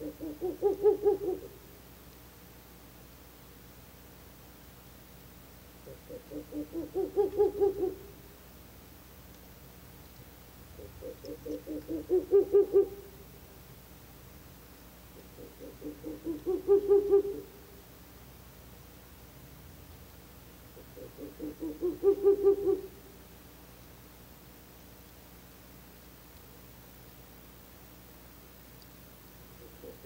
Thank you.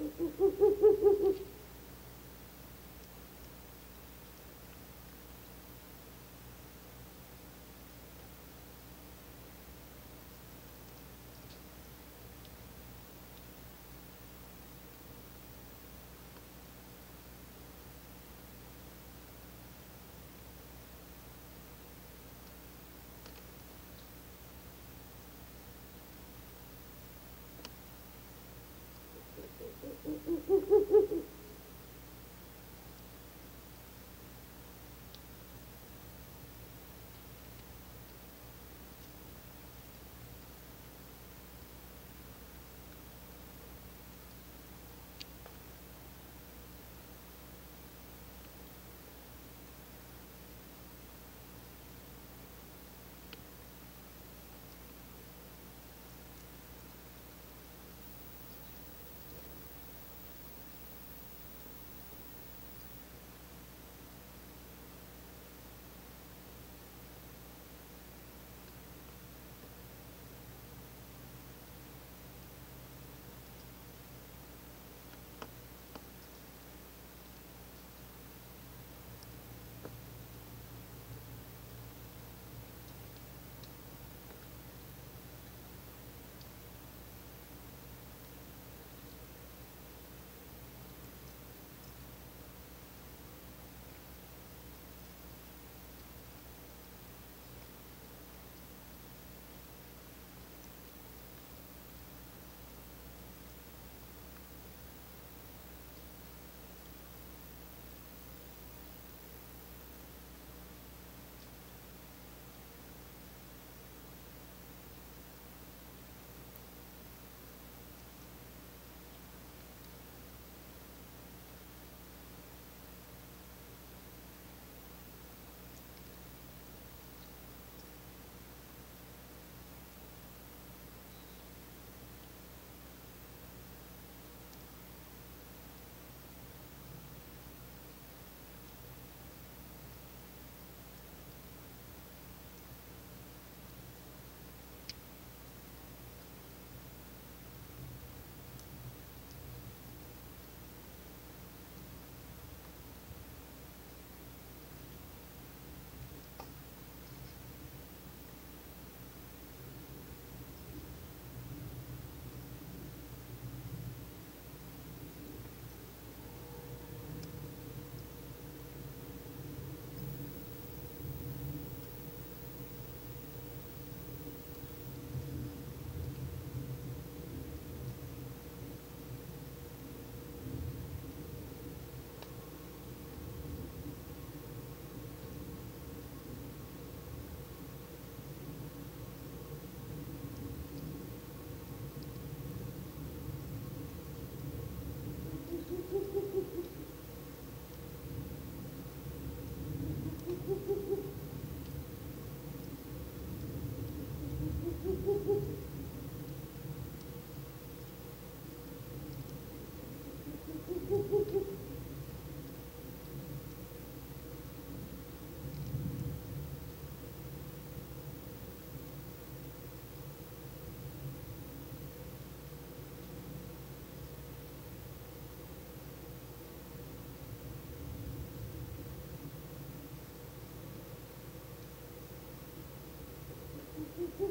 Thank you.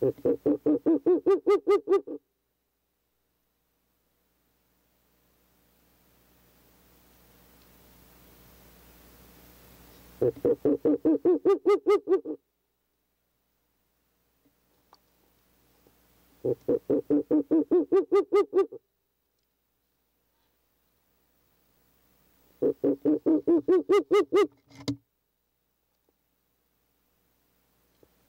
Woo!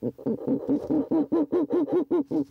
フフフフ。